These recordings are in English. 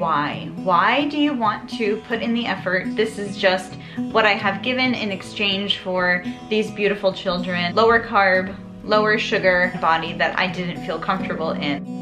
why. Why do you want to put in the effort? This is just what I have given in exchange for these beautiful children. Lower carb, lower sugar body that I didn't feel comfortable in.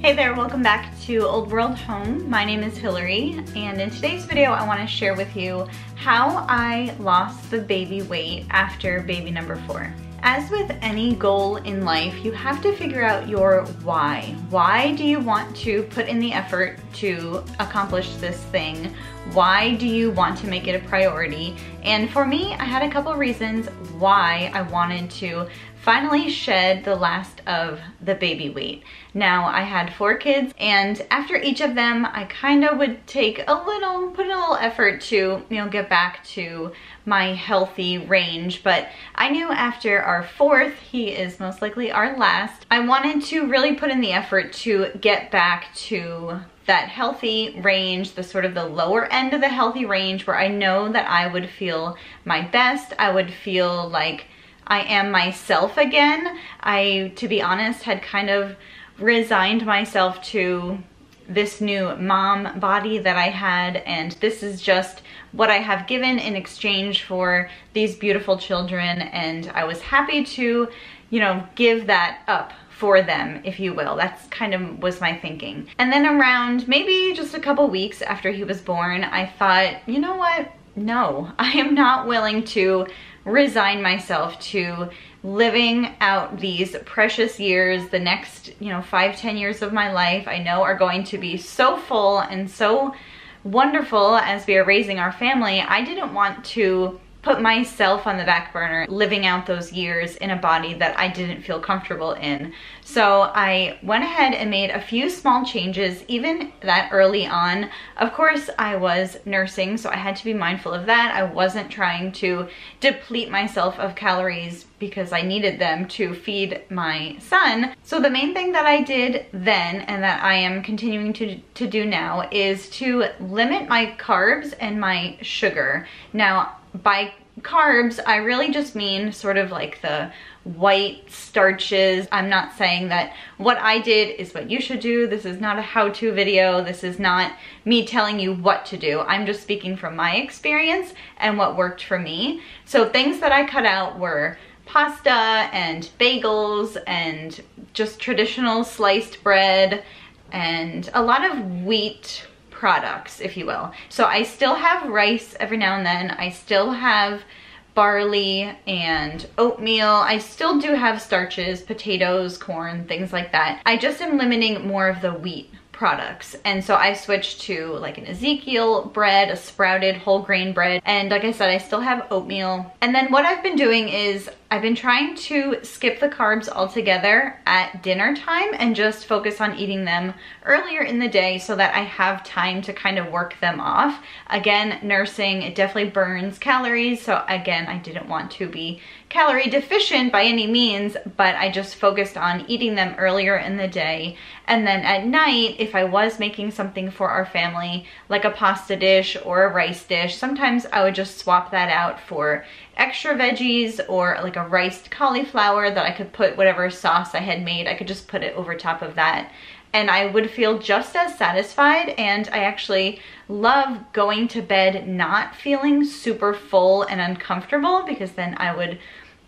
Hey there, welcome back to Old World Home. My name is Hilary, and in today's video I wanna share with you how I lost the baby weight after baby number four. As with any goal in life, you have to figure out your why. Why do you want to put in the effort to accomplish this thing? Why do you want to make it a priority? And for me, I had a couple reasons why I wanted to finally shed the last of the baby weight. Now I had four kids and after each of them I kind of would take a little, put in a little effort to, you know, get back to my healthy range. But I knew after our fourth, he is most likely our last, I wanted to really put in the effort to get back to that healthy range, the sort of the lower end of the healthy range where I know that I would feel my best. I would feel like I am myself again. I, to be honest, had kind of resigned myself to this new mom body that I had and this is just what I have given in exchange for these beautiful children and I was happy to, you know, give that up for them, if you will. That's kind of was my thinking. And then around maybe just a couple weeks after he was born, I thought, you know what? No, I am not willing to resign myself to living out these precious years, the next, you know, five, ten years of my life I know are going to be so full and so wonderful as we are raising our family. I didn't want to put myself on the back burner living out those years in a body that I didn't feel comfortable in. So I went ahead and made a few small changes even that early on. Of course I was nursing so I had to be mindful of that. I wasn't trying to deplete myself of calories because I needed them to feed my son. So the main thing that I did then and that I am continuing to, to do now is to limit my carbs and my sugar. Now by carbs, I really just mean sort of like the white starches. I'm not saying that what I did is what you should do. This is not a how-to video. This is not me telling you what to do. I'm just speaking from my experience and what worked for me. So things that I cut out were pasta and bagels and just traditional sliced bread and a lot of wheat products, if you will. So I still have rice every now and then. I still have barley and oatmeal. I still do have starches, potatoes, corn, things like that. I just am limiting more of the wheat products. And so I switched to like an Ezekiel bread, a sprouted whole grain bread. And like I said, I still have oatmeal. And then what I've been doing is I've been trying to skip the carbs altogether at dinner time and just focus on eating them earlier in the day so that I have time to kind of work them off. Again, nursing, it definitely burns calories. So again, I didn't want to be calorie deficient by any means, but I just focused on eating them earlier in the day. And then at night, if I was making something for our family, like a pasta dish or a rice dish, sometimes I would just swap that out for extra veggies or like a riced cauliflower that I could put whatever sauce I had made, I could just put it over top of that. And I would feel just as satisfied and I actually love going to bed not feeling super full and uncomfortable because then I would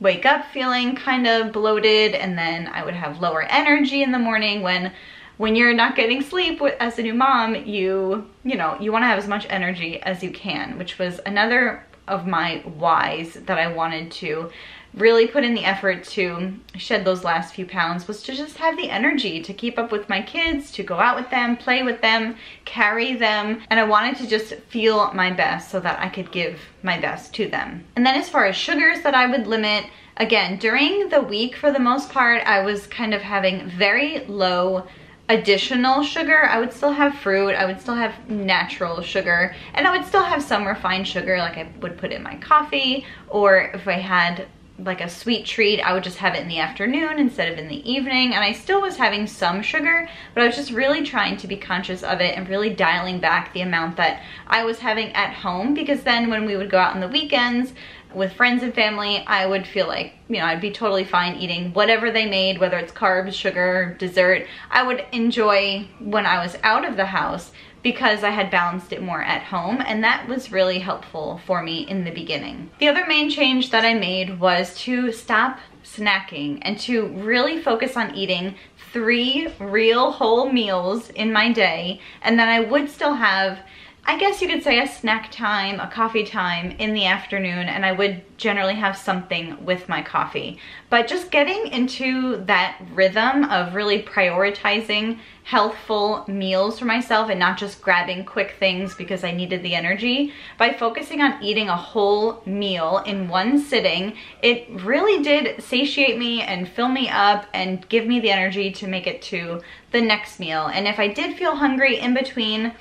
wake up feeling kind of bloated and then I would have lower energy in the morning when when you're not getting sleep as a new mom you you know you want to have as much energy as you can which was another of my whys that I wanted to really put in the effort to shed those last few pounds was to just have the energy to keep up with my kids, to go out with them, play with them, carry them, and I wanted to just feel my best so that I could give my best to them. And then as far as sugars that I would limit, again, during the week for the most part, I was kind of having very low additional sugar. I would still have fruit, I would still have natural sugar, and I would still have some refined sugar like I would put in my coffee, or if I had like a sweet treat, I would just have it in the afternoon instead of in the evening. And I still was having some sugar, but I was just really trying to be conscious of it and really dialing back the amount that I was having at home because then when we would go out on the weekends, with friends and family, I would feel like, you know, I'd be totally fine eating whatever they made, whether it's carbs, sugar, dessert. I would enjoy when I was out of the house because I had balanced it more at home and that was really helpful for me in the beginning. The other main change that I made was to stop snacking and to really focus on eating three real whole meals in my day and then I would still have I guess you could say a snack time, a coffee time in the afternoon, and I would generally have something with my coffee. But just getting into that rhythm of really prioritizing healthful meals for myself and not just grabbing quick things because I needed the energy, by focusing on eating a whole meal in one sitting, it really did satiate me and fill me up and give me the energy to make it to the next meal. And if I did feel hungry in between,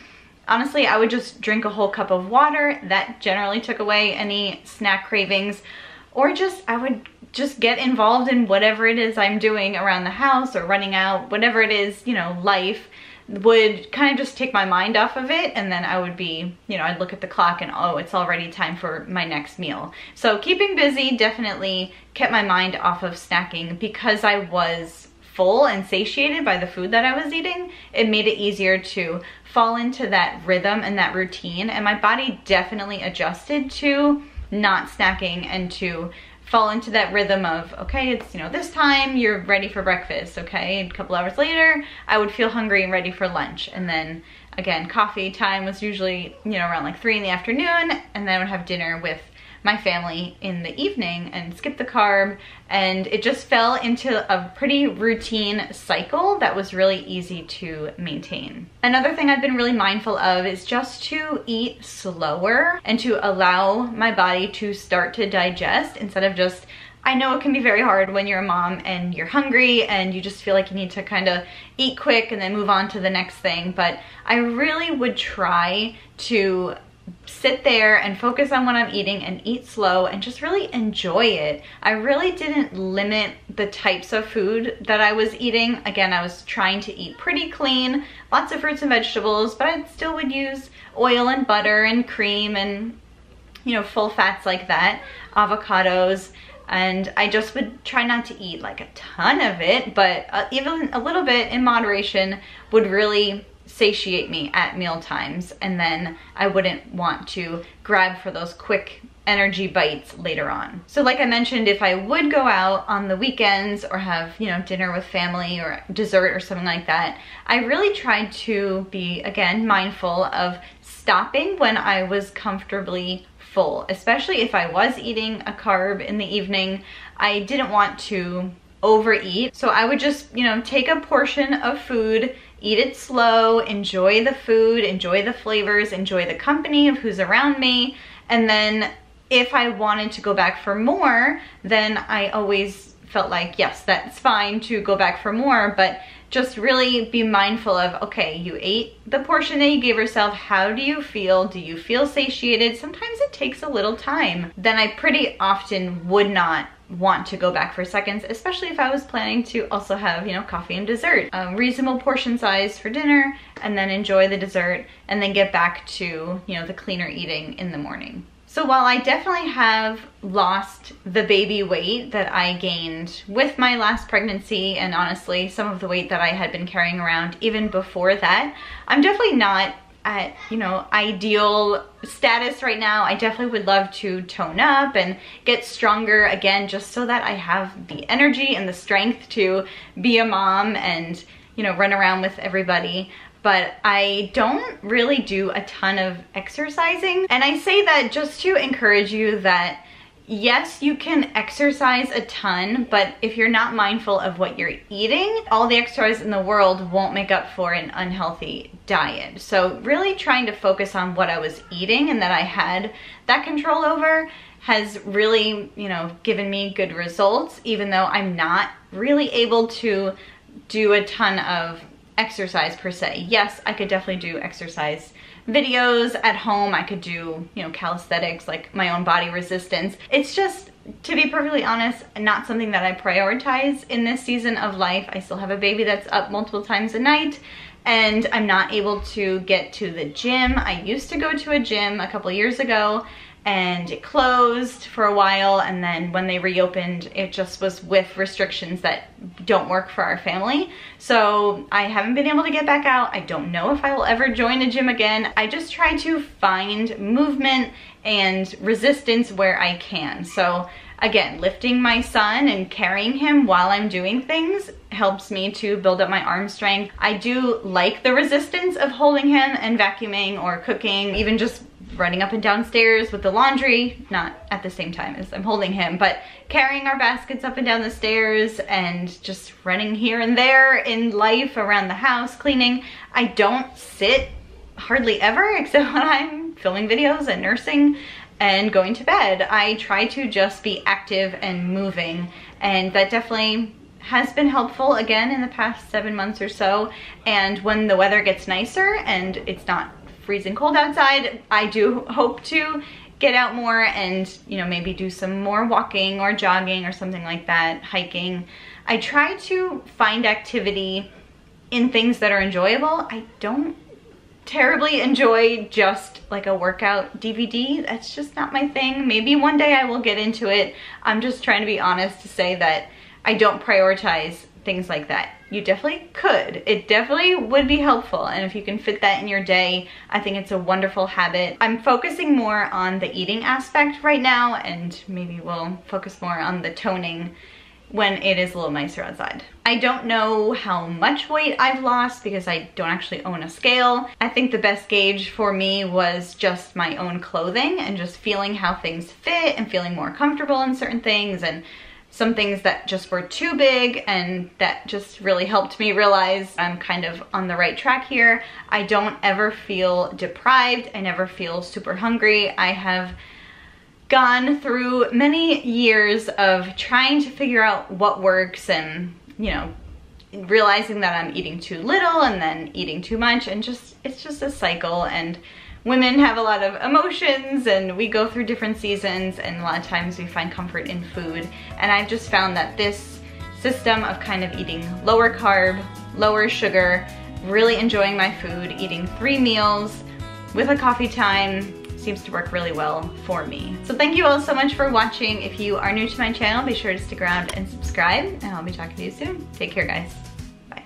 honestly, I would just drink a whole cup of water. That generally took away any snack cravings. Or just, I would just get involved in whatever it is I'm doing around the house or running out, whatever it is, you know, life would kind of just take my mind off of it and then I would be, you know, I'd look at the clock and oh, it's already time for my next meal. So keeping busy definitely kept my mind off of snacking because I was full and satiated by the food that I was eating, it made it easier to fall into that rhythm and that routine. And my body definitely adjusted to not snacking and to fall into that rhythm of, okay, it's, you know, this time you're ready for breakfast, okay? A couple hours later, I would feel hungry and ready for lunch. And then again, coffee time was usually, you know, around like three in the afternoon and then I would have dinner with my family in the evening and skip the carb and it just fell into a pretty routine cycle that was really easy to maintain. Another thing I've been really mindful of is just to eat slower and to allow my body to start to digest instead of just I know it can be very hard when you're a mom and you're hungry and you just feel like you need to kind of eat quick and then move on to the next thing, but I really would try to sit there and focus on what I'm eating and eat slow and just really enjoy it. I really didn't limit the types of food that I was eating. Again, I was trying to eat pretty clean, lots of fruits and vegetables, but I still would use oil and butter and cream and, you know, full fats like that, avocados, and I just would try not to eat like a ton of it, but uh, even a little bit in moderation would really satiate me at meal times and then I wouldn't want to grab for those quick energy bites later on. So like I mentioned, if I would go out on the weekends or have, you know, dinner with family or dessert or something like that, I really tried to be, again, mindful of stopping when I was comfortably full, especially if I was eating a carb in the evening. I didn't want to overeat. So I would just, you know, take a portion of food eat it slow, enjoy the food, enjoy the flavors, enjoy the company of who's around me. And then if I wanted to go back for more, then I always felt like, yes, that's fine to go back for more, but just really be mindful of, okay, you ate the portion that you gave yourself. How do you feel? Do you feel satiated? Sometimes it takes a little time. Then I pretty often would not want to go back for seconds, especially if I was planning to also have, you know, coffee and dessert. A reasonable portion size for dinner and then enjoy the dessert and then get back to, you know, the cleaner eating in the morning. So while I definitely have lost the baby weight that I gained with my last pregnancy and honestly some of the weight that I had been carrying around even before that, I'm definitely not at, you know, ideal status right now. I definitely would love to tone up and get stronger again, just so that I have the energy and the strength to be a mom and, you know, run around with everybody but I don't really do a ton of exercising. And I say that just to encourage you that yes, you can exercise a ton, but if you're not mindful of what you're eating, all the exercise in the world won't make up for an unhealthy diet. So really trying to focus on what I was eating and that I had that control over has really, you know, given me good results, even though I'm not really able to do a ton of exercise per se. Yes, I could definitely do exercise videos at home. I could do, you know, calisthenics, like my own body resistance. It's just, to be perfectly honest, not something that I prioritize in this season of life. I still have a baby that's up multiple times a night and I'm not able to get to the gym. I used to go to a gym a couple years ago and it closed for a while and then when they reopened it just was with restrictions that don't work for our family. So I haven't been able to get back out. I don't know if I will ever join a gym again. I just try to find movement and resistance where I can. So again lifting my son and carrying him while I'm doing things helps me to build up my arm strength. I do like the resistance of holding him and vacuuming or cooking even just running up and down stairs with the laundry, not at the same time as I'm holding him, but carrying our baskets up and down the stairs and just running here and there in life around the house, cleaning. I don't sit hardly ever except when I'm filming videos and nursing and going to bed. I try to just be active and moving and that definitely has been helpful again in the past seven months or so. And when the weather gets nicer and it's not freezing cold outside, I do hope to get out more and, you know, maybe do some more walking or jogging or something like that, hiking. I try to find activity in things that are enjoyable. I don't terribly enjoy just like a workout DVD. That's just not my thing. Maybe one day I will get into it. I'm just trying to be honest to say that I don't prioritize things like that. You definitely could. It definitely would be helpful. And if you can fit that in your day, I think it's a wonderful habit. I'm focusing more on the eating aspect right now and maybe we'll focus more on the toning when it is a little nicer outside. I don't know how much weight I've lost because I don't actually own a scale. I think the best gauge for me was just my own clothing and just feeling how things fit and feeling more comfortable in certain things and some things that just were too big and that just really helped me realize I'm kind of on the right track here. I don't ever feel deprived. I never feel super hungry. I have gone through many years of trying to figure out what works and, you know, realizing that I'm eating too little and then eating too much and just, it's just a cycle and women have a lot of emotions and we go through different seasons and a lot of times we find comfort in food. And I've just found that this system of kind of eating lower carb, lower sugar, really enjoying my food, eating three meals with a coffee time seems to work really well for me. So thank you all so much for watching. If you are new to my channel, be sure to stick around and subscribe and I'll be talking to you soon. Take care guys. Bye.